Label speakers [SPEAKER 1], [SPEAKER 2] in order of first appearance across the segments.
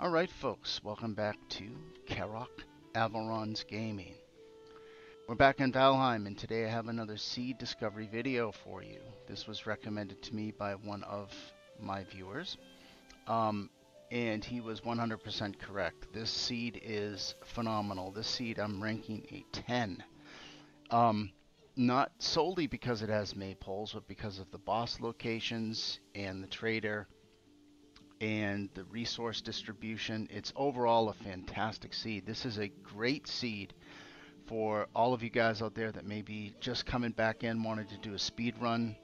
[SPEAKER 1] Alright folks, welcome back to Karac Avalron's Gaming. We're back in Valheim and today I have another seed discovery video for you. This was recommended to me by one of my viewers. Um, and he was 100% correct. This seed is phenomenal. This seed I'm ranking a 10. Um, not solely because it has maypoles, but because of the boss locations and the trader and the resource distribution. It's overall a fantastic seed. This is a great seed for all of you guys out there that may be just coming back in, wanted to do a speed run.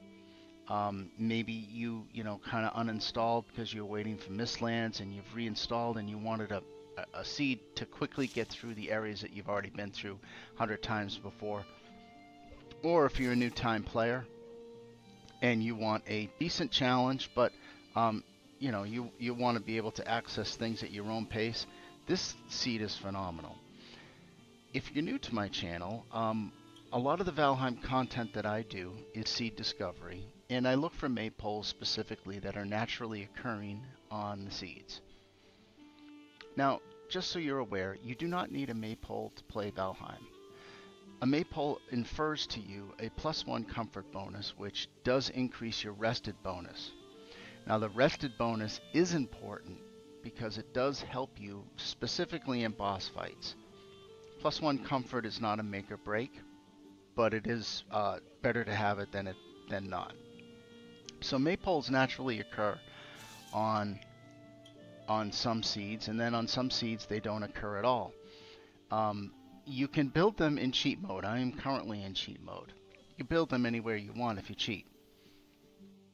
[SPEAKER 1] Um, maybe you, you know, kind of uninstalled because you're waiting for Mistlands and you've reinstalled and you wanted a, a, a seed to quickly get through the areas that you've already been through 100 times before or if you're a new time player and you want a decent challenge, but um, you know you you want to be able to access things at your own pace, this seed is phenomenal. If you're new to my channel, um, a lot of the Valheim content that I do is seed discovery, and I look for maypoles specifically that are naturally occurring on the seeds. Now, just so you're aware, you do not need a maypole to play Valheim. A maypole infers to you a plus one comfort bonus, which does increase your rested bonus. Now, the rested bonus is important because it does help you specifically in boss fights. Plus one comfort is not a make or break, but it is uh, better to have it than it than not. So maypoles naturally occur on on some seeds, and then on some seeds they don't occur at all. Um, you can build them in cheat mode. I am currently in cheat mode. You can build them anywhere you want if you cheat.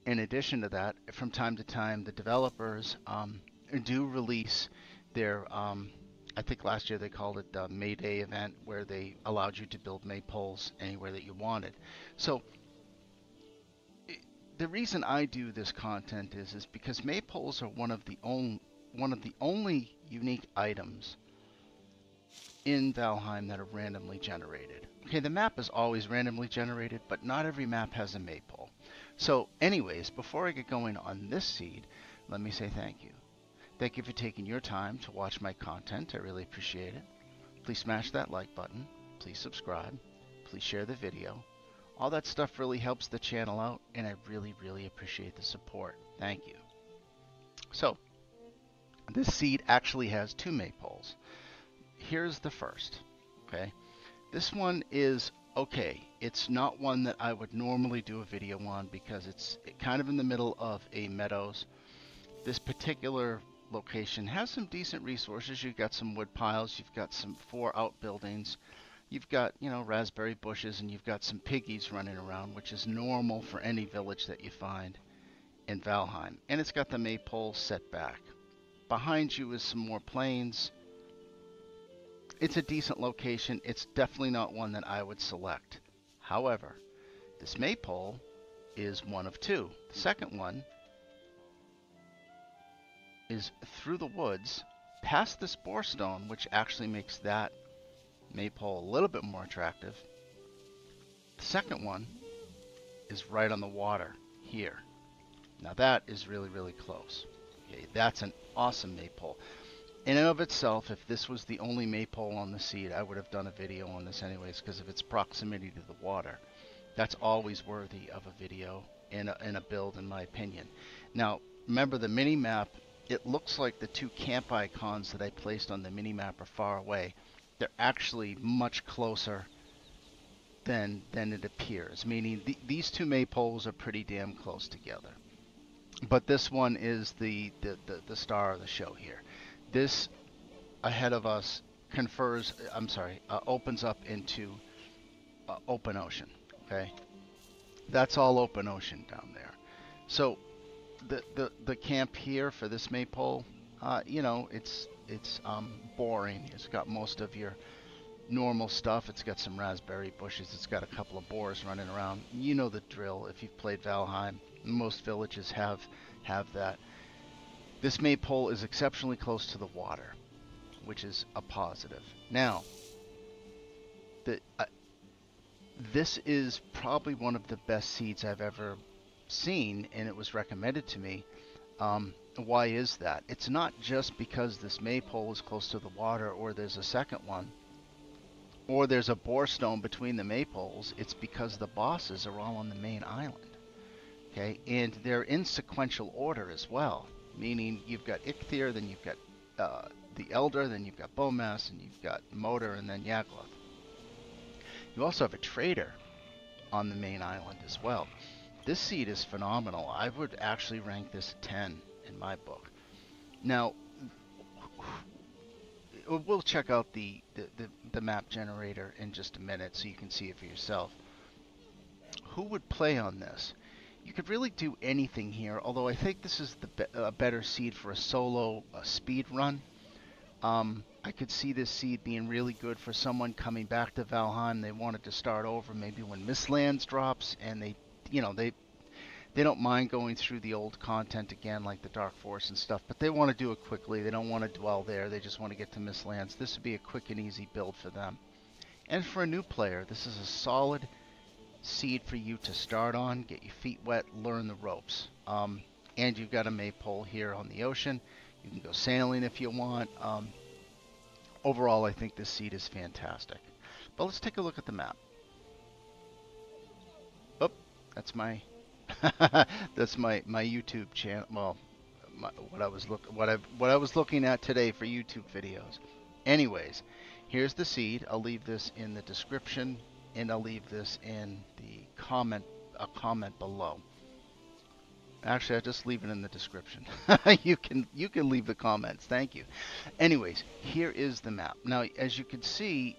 [SPEAKER 1] In addition to that, from time to time, the developers um, do release their, um, I think last year they called it the Mayday event, where they allowed you to build maypoles anywhere that you wanted. So the reason I do this content is is because maypoles are one of the only one of the only unique items in Valheim that are randomly generated. Okay, the map is always randomly generated, but not every map has a maypole. So anyways, before I get going on this seed, let me say thank you. Thank you for taking your time to watch my content. I really appreciate it. Please smash that like button. Please subscribe. Please share the video. All that stuff really helps the channel out, and I really, really appreciate the support. Thank you. So, this seed actually has two maypoles here's the first. Okay, this one is okay. It's not one that I would normally do a video on because it's kind of in the middle of a meadows. This particular location has some decent resources. You've got some wood piles, you've got some four outbuildings, you've got, you know, raspberry bushes, and you've got some piggies running around, which is normal for any village that you find in Valheim. And it's got the maypole set back. Behind you is some more plains it's a decent location. It's definitely not one that I would select. However, this maypole is one of two. The second one is through the woods past the spore stone, which actually makes that maypole a little bit more attractive. The second one is right on the water here. Now that is really, really close. Okay, that's an awesome maypole in and of itself, if this was the only maypole on the seed, I would have done a video on this anyways because of its proximity to the water. That's always worthy of a video in a, in a build, in my opinion. Now, remember the mini map. It looks like the two camp icons that I placed on the mini map are far away. They're actually much closer than than it appears. Meaning th these two maypoles are pretty damn close together. But this one is the the, the, the star of the show here this ahead of us confers, I'm sorry, uh, opens up into uh, open ocean. Okay, that's all open ocean down there. So the the the camp here for this maypole, uh, you know, it's it's um, boring. It's got most of your normal stuff. It's got some raspberry bushes. It's got a couple of boars running around. You know the drill. If you've played Valheim, most villages have have that. This maypole is exceptionally close to the water, which is a positive. Now, the, uh, this is probably one of the best seeds I've ever seen, and it was recommended to me. Um, why is that? It's not just because this maypole is close to the water or there's a second one or there's a boar stone between the maypoles. It's because the bosses are all on the main island. Okay, and they're in sequential order as well, meaning you've got Eikthyr, then you've got uh, the Elder, then you've got Bonemass, and you've got Moder, and then Yagluth. You also have a trader on the main island as well. This seed is phenomenal. I would actually rank this 10 in my book. Now, we'll check out the, the, the, the, map generator in just a minute so you can see it for yourself. Who would play on this? You could really do anything here, although I think this is the be a better seed for a solo a speed run. Um, I could see this seed being really good for someone coming back to Valheim. They wanted to start over maybe when Mistlands drops, and they, you know, they they don't mind going through the old content again, like the Dark Forest and stuff, but they want to do it quickly. They don't want to dwell there. They just want to get to Mistlands. This would be a quick and easy build for them. And for a new player, this is a solid seed for you to start on, get your feet wet, learn the ropes. Um, and you've got a maypole here on the ocean. You can go sailing if you want. Um, overall, I think this seed is fantastic. But let's take a look at the map. Oh, that's my that's my my YouTube channel. Well, my, what I was look what I what I was looking at today for YouTube videos. Anyways, here's the seed. I'll leave this in the description and I'll leave this in the comment a comment below. Actually, I just leave it in the description. you can you can leave the comments. Thank you. Anyways, here is the map. Now, as you can see,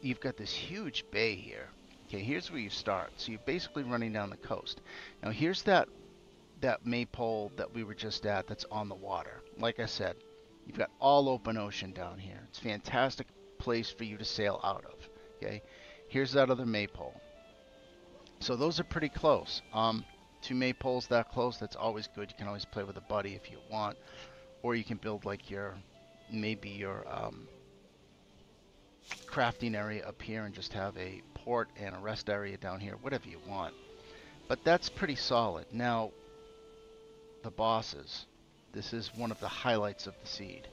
[SPEAKER 1] you've got this huge bay here. Okay, here's where you start. So you're basically running down the coast. Now, here's that that maypole that we were just at that's on the water. Like I said, you've got all open ocean down here. It's a fantastic place for you to sail out of. Okay, Here's that other maypole. So those are pretty close. Um, two maypoles that close, that's always good. You can always play with a buddy if you want. Or you can build like your, maybe your um, crafting area up here and just have a port and a rest area down here, whatever you want. But that's pretty solid. Now, the bosses. This is one of the highlights of the seed.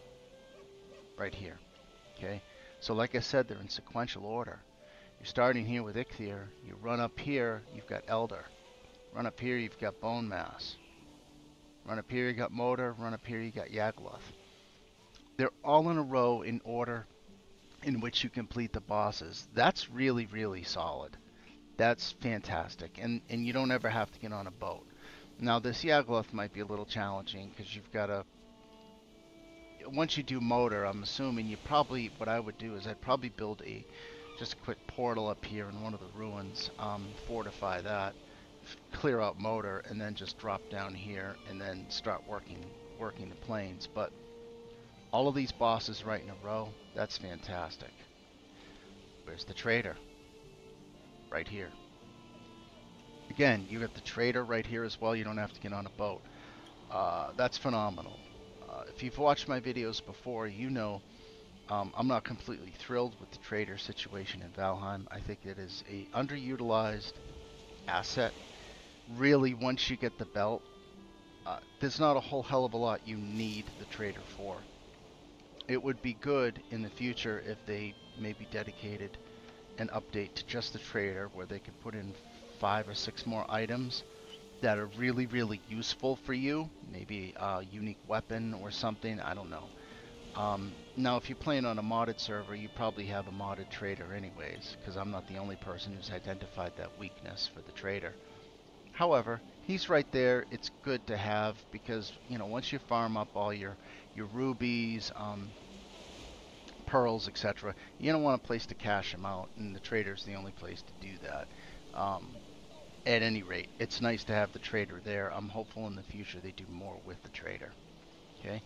[SPEAKER 1] Right here. Okay? So like I said, they're in sequential order. You're starting here with Eikthyr. You run up here, you've got Elder. Run up here, you've got Bonemass. Run up here, you got Moder. Run up here, you got Yagluth. They're all in a row in order in which you complete the bosses. That's really, really solid. That's fantastic. And, and you don't ever have to get on a boat. Now, this Yagluth might be a little challenging because you've got to once you do Moder, I'm assuming you probably, what I would do is I'd probably build a just a quick portal up here in one of the ruins, um, fortify that, clear out Moder, and then just drop down here and then start working working the plains. But all of these bosses right in a row, that's fantastic. Where's the trader? Right here. Again, you got the trader right here as well. You don't have to get on a boat. Uh, that's phenomenal. Uh, if you've watched my videos before, you know um, I'm not completely thrilled with the trader situation in Valheim. I think it is a underutilized asset. Really, once you get the belt, uh, there's not a whole hell of a lot you need the trader for. It would be good in the future if they maybe dedicated an update to just the trader where they could put in five or six more items that are really, really useful for you. Maybe a unique weapon or something. I don't know. Um, now, if you're playing on a modded server, you probably have a modded trader anyways, because I'm not the only person who's identified that weakness for the trader. However, he's right there. It's good to have because, you know, once you farm up all your, your rubies, um, pearls, etc., you don't want a place to cash them out, and the trader's the only place to do that. Um, at any rate, it's nice to have the trader there. I'm hopeful in the future they do more with the trader. Okay.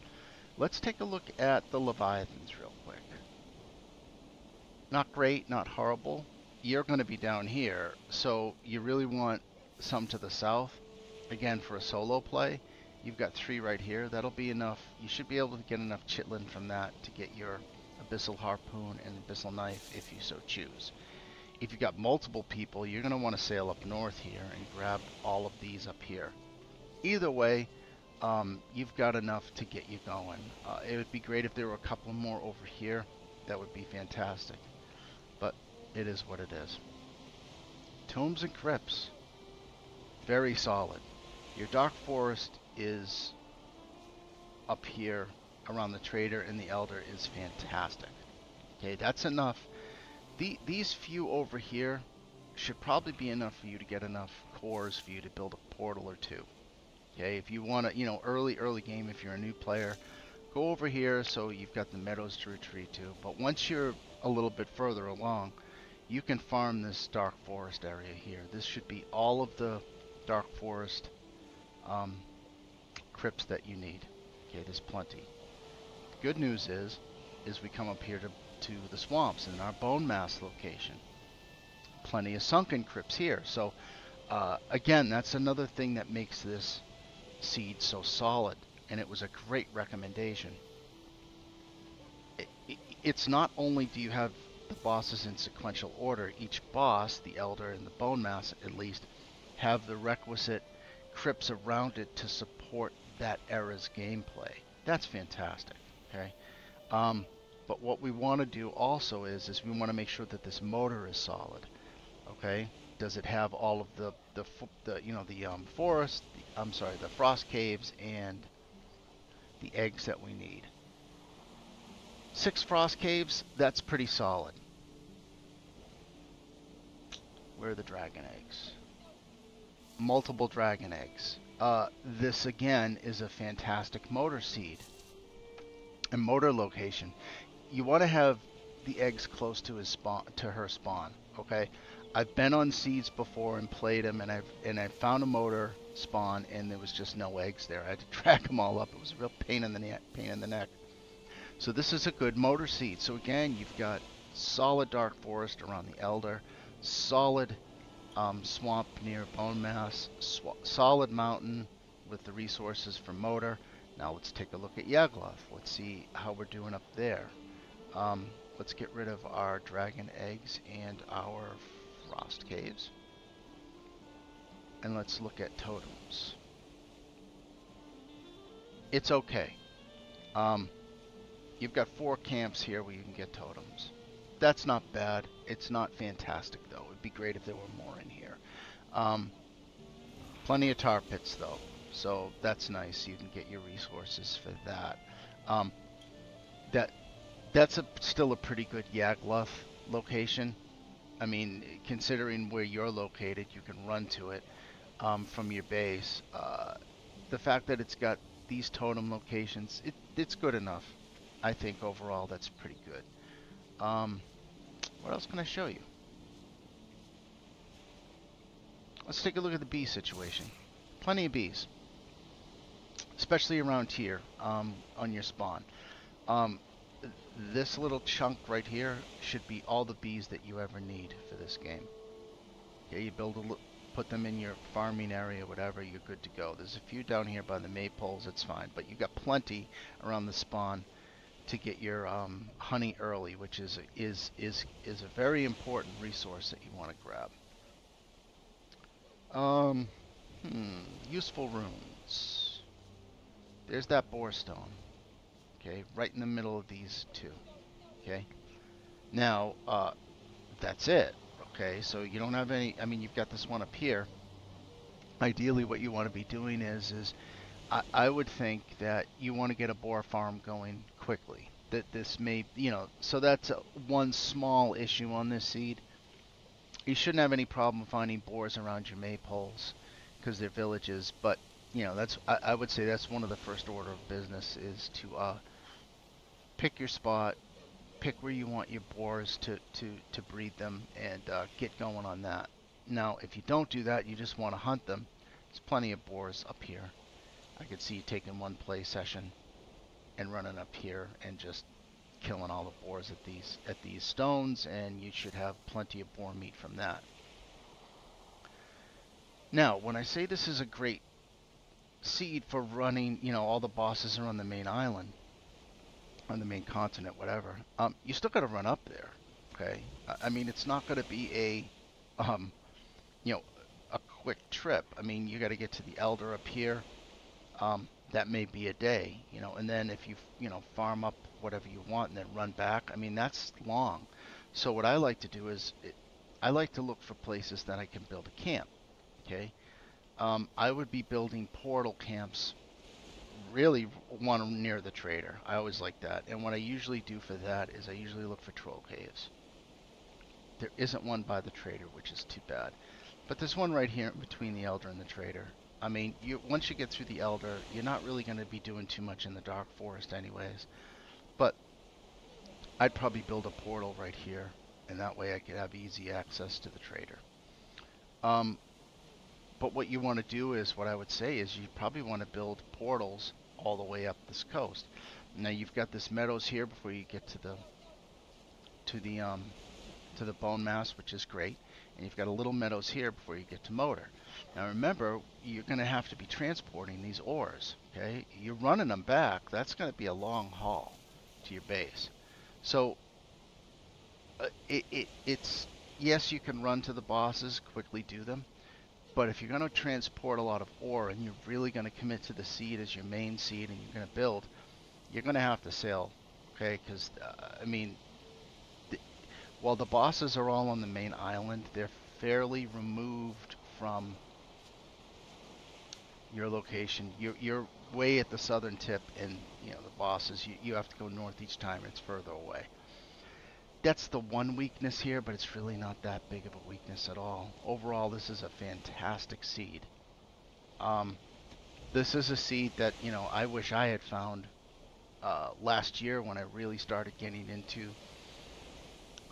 [SPEAKER 1] Let's take a look at the Leviathans real quick. Not great, not horrible. You're going to be down here, so you really want some to the south. Again, for a solo play, you've got three right here. That'll be enough. You should be able to get enough chitin from that to get your abyssal harpoon and abyssal knife if you so choose. If you've got multiple people, you're going to want to sail up north here and grab all of these up here. Either way, um, you've got enough to get you going. Uh, it would be great if there were a couple more over here. That would be fantastic. But it is what it is. Tomes and Crypts. Very solid. Your Dark Forest is up here around the Trader and the Elder is fantastic. Okay, that's enough. The, these few over here should probably be enough for you to get enough cores for you to build a portal or two. Okay, if you want to, you know, early, early game, if you're a new player, go over here so you've got the meadows to retreat to. But once you're a little bit further along, you can farm this dark forest area here. This should be all of the dark forest um, crypts that you need. Okay, there's plenty. Good news is, is we come up here to, to the swamps in our Bonemass location. Plenty of sunken crypts here. So, uh, again, that's another thing that makes this seed so solid. And it was a great recommendation. It, it, it's not only do you have the bosses in sequential order, each boss, the Elder and the Bonemass at least, have the requisite crypts around it to support that era's gameplay. That's fantastic. Okay. Um, but what we want to do also is, is we want to make sure that this Moder is solid. Okay. Does it have all of the the, the you know the um, forest? The, I'm sorry, the frost caves and the eggs that we need. Six frost caves. That's pretty solid. Where are the dragon eggs? Multiple dragon eggs. Uh, this again is a fantastic Moder seed and Moder location. You want to have the eggs close to his spawn to her spawn. Okay, I've been on seeds before and played them, and I've and I found a Moder spawn, and there was just no eggs there. I had to track them all up. It was a real pain in the neck. Pain in the neck. So this is a good Moder seed. So again, you've got solid dark forest around the elder, solid um, swamp near Bonemass, solid mountain with the resources for Moder. Now let's take a look at Yagluth. Let's see how we're doing up there. Um, let's get rid of our dragon eggs and our frost caves. And let's look at totems. It's okay. Um, you've got four camps here where you can get totems. That's not bad. It's not fantastic though. It'd be great if there were more in here. Um, plenty of tar pits though, so that's nice. You can get your resources for that. Um, that that's a, still a pretty good Yagluth location. I mean, considering where you're located, you can run to it um, from your base. Uh, the fact that it's got these totem locations, it, it's good enough. I think overall that's pretty good. Um, what else can I show you? Let's take a look at the bee situation. Plenty of bees. Especially around here um, on your spawn. Um, this little chunk right here should be all the bees that you ever need for this game. Okay, you build a put them in your farming area, whatever, you're good to go. There's a few down here by the maypoles, it's fine. But you got plenty around the spawn to get your um, honey early, which is is is is a very important resource that you want to grab. Um, hmm, useful runes. There's that boar stone. Okay, right in the middle of these two. Okay. Now, uh, that's it. Okay, so you don't have any. I mean, you've got this one up here. Ideally, what you want to be doing is is I, I would think that you want to get a boar farm going quickly. That this may, you know, so that's a, one small issue on this seed. You shouldn't have any problem finding boars around your maypoles because they're villages, but you know that's I, I, would say that's one of the first order of business is to uh, pick your spot, pick where you want your boars to to to breed them, and uh, get going on that. Now, if you don't do that, you just want to hunt them. There's plenty of boars up here. I could see you taking one play session and running up here and just killing all the boars at these at these stones and you should have plenty of boar meat from that. Now, when I say this is a great seed for running, you know, all the bosses are on the main island, on the main continent, whatever, um, you still got to run up there, okay? I, mean, it's not going to be a, um, you know, a quick trip. I mean, you got to get to the Elder up here, um, that may be a day, you know, and then if you, you know, farm up whatever you want and then run back, I mean, that's long. So what I like to do is, it, I like to look for places that I can build a camp, okay? Um, I would be building portal camps, really one near the trader. I always like that. And what I usually do for that is I usually look for troll caves. There isn't one by the trader, which is too bad. But there's one right here between the Elder and the Trader. I mean, you once you get through the Elder, you're not really going to be doing too much in the Dark Forest anyways. But I'd probably build a portal right here, and that way I could have easy access to the Trader. Um, but what you want to do is, what I would say is you probably want to build portals all the way up this coast. Now you've got this meadows here before you get to the to the um, to the Bonemass, which is great. And you've got a little meadows here before you get to Moder. Now remember, you're going to have to be transporting these ores, okay? You're running them back. That's going to be a long haul to your base. So uh, it, it, it's, yes, you can run to the bosses, quickly do them. But if you're going to transport a lot of ore and you're really going to commit to the seed as your main seed and you're going to build, you're going to have to sail, okay? Because, uh, I mean, while the bosses are all on the main island, they're fairly removed from your location. You're, you're way at the southern tip, and you know the bosses. You, you have to go north each time. It's further away. That's the one weakness here, but it's really not that big of a weakness at all. Overall, this is a fantastic seed. Um, this is a seed that you know I wish I had found uh, last year when I really started getting into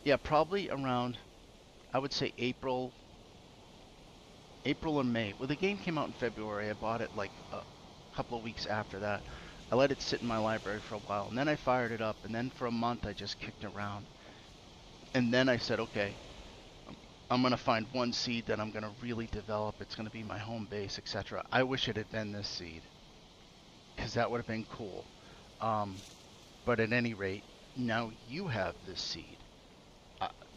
[SPEAKER 1] yeah, probably around, I would say April, April or May. Well, the game came out in February. I bought it like a couple of weeks after that. I let it sit in my library for a while, and then I fired it up, and then for a month I just kicked around. And then I said, okay, I'm going to find one seed that I'm going to really develop. It's going to be my home base, etc. I wish it had been this seed, because that would have been cool. Um, but at any rate, now you have this seed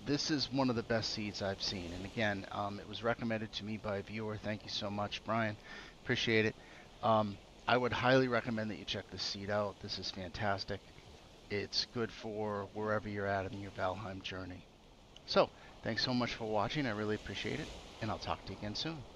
[SPEAKER 1] this is one of the best seeds I've seen. And again, um, it was recommended to me by a viewer. Thank you so much, Brian. Appreciate it. Um, I would highly recommend that you check this seed out. This is fantastic. It's good for wherever you're at in your Valheim journey. So, thanks so much for watching. I really appreciate it. And I'll talk to you again soon.